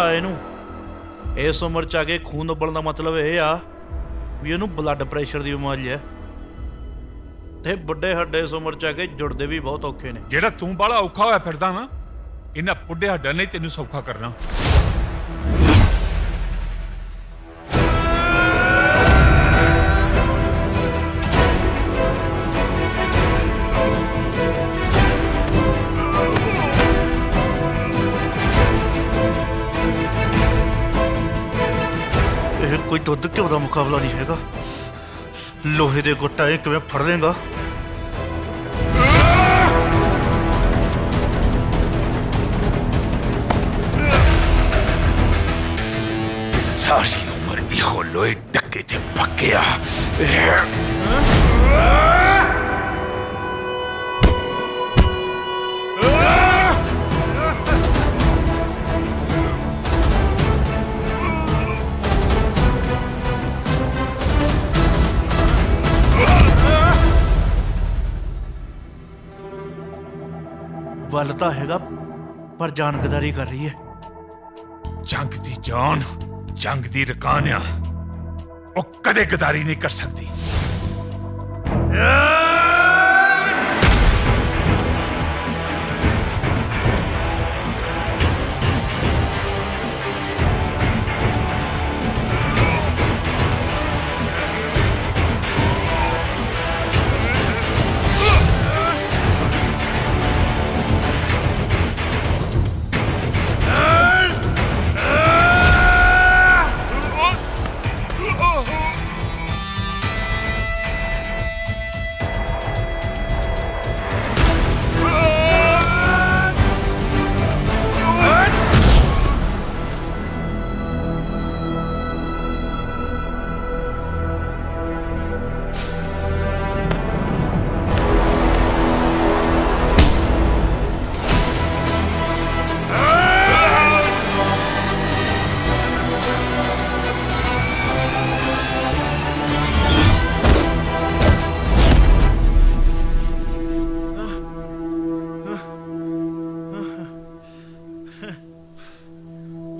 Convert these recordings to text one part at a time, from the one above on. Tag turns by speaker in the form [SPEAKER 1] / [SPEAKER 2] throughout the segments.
[SPEAKER 1] ਸਮਝਾ ਇਹਨੂੰ। ਇਸ ਉਮਰ ਚ ਆ ਕੇ ਖੂਨ ਉਬਲਣ ਦਾ ਮਤਲਬ ਇਹ ਆ ਵੀ ਇਹਨੂੰ ਬਲੱਡ ਪ੍ਰੈਸ਼ਰ ਦੀ ਬਿਮਾਰੀ ਹੈ। ਤੇ ਵੱਡੇ ਹੱਡੇ ਇਸ ਉਮਰ ਚ ਆ ਕੇ ਜੁੜਦੇ ਵੀ ਬਹੁਤ ਔਖੇ ਨੇ।
[SPEAKER 2] ਜਿਹੜਾ ਤੂੰ ਬਾਲਾ ਔਖਾ ਹੋਇਆ ਫਿਰਦਾ ਨਾ, ਇਹਨਾਂ ਪੁੱਡੇ ਹੱਡਾਂ ਨੇ ਤੈਨੂੰ ਸੌਖਾ ਕਰਨਾ।
[SPEAKER 1] ਕੋਈ ਦੁੱਧ ਘਿਓ ਦਾ ਮੁਕਾਬਲਾ ਨਹੀਂ ਹੈਗਾ ਲੋਹੇ ਦੇ ਗੁੱਟਾ ਇਹ ਕਿਵੇਂ ਫੜ ਲੇਗਾ
[SPEAKER 2] ਸਾਰੀ ਉਮਰ ਇਹੋ ਲੋਏ ਟੱਕੇ ਤੇ ਪੱਕਿਆ
[SPEAKER 1] ਵੱਲ ਤਾਂ ਹੈਗਾ ਪਰ ਜਾਨ ਗਦਾਰੀ ਕਰ ਰਹੀ ਹੈ
[SPEAKER 2] ਜੰਗ ਦੀ ਜਾਨ ਜੰਗ ਦੀ ਰਕਾਨ ਆ ਉਹ ਕਦੇ ਗਦਾਰੀ ਨਹੀਂ ਕਰ ਸਕਦੀ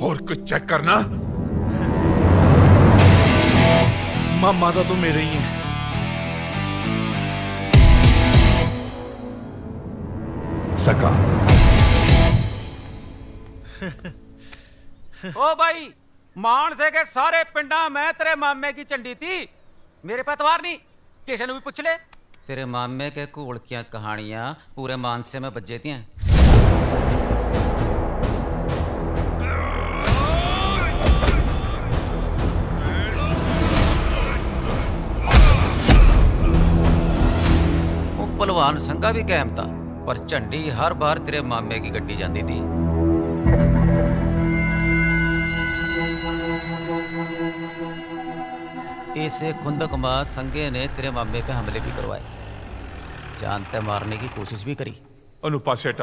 [SPEAKER 2] और कुछ चेक करना।
[SPEAKER 1] माँ माता तो मेरे ही है।
[SPEAKER 2] सका।
[SPEAKER 3] ओ भाई मानसे के सारे पिंडा मैं तेरे मामे की झंडी थी। मेरे पतवार नहीं किसी ने भी पूछ ले। तेरे मामे के घोल घोड़कियाँ कहानियाँ पूरे मानसे में बजे जाती ਭਲਵਾਨ ਸੰਗਾ ਵੀ ਕਾਇਮ ਤਾ ਪਰ ਝੰਡੀ ਹਰ ਬਾਰ ਤੇਰੇ ਮਾਮੇ ਕੀ ਗੱਡੀ ਜਾਂਦੀ ਥੀ इसे खुंदक मार संगे ने तेरे मामे पे हमले भी करवाए जानते मारने की कोशिश भी करी
[SPEAKER 2] ਉਹਨੂੰ ਪਾਸੇ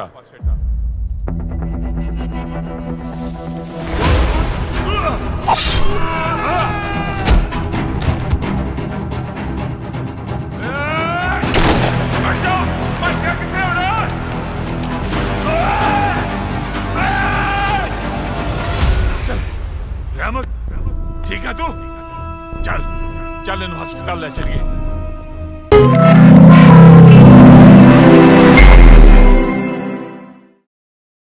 [SPEAKER 2] ਚੱਲ ਚੱਲ ਇਹਨੂੰ ਹਸਪਤਾਲ ਲੈ ਚਲੀਏ।